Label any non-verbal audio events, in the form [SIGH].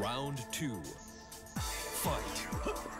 Round two. Fight. [LAUGHS]